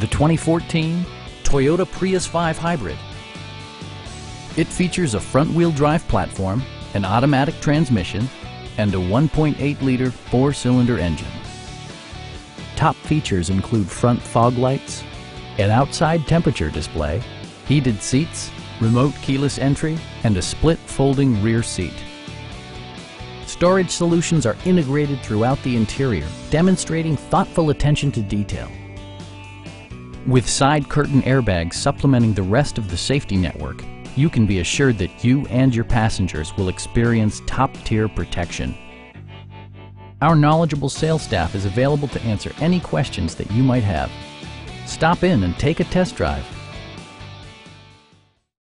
the 2014 Toyota Prius 5 Hybrid. It features a front-wheel drive platform, an automatic transmission, and a 1.8-liter four-cylinder engine. Top features include front fog lights, an outside temperature display, heated seats, remote keyless entry, and a split folding rear seat. Storage solutions are integrated throughout the interior, demonstrating thoughtful attention to detail. With side curtain airbags supplementing the rest of the safety network, you can be assured that you and your passengers will experience top-tier protection. Our knowledgeable sales staff is available to answer any questions that you might have. Stop in and take a test drive.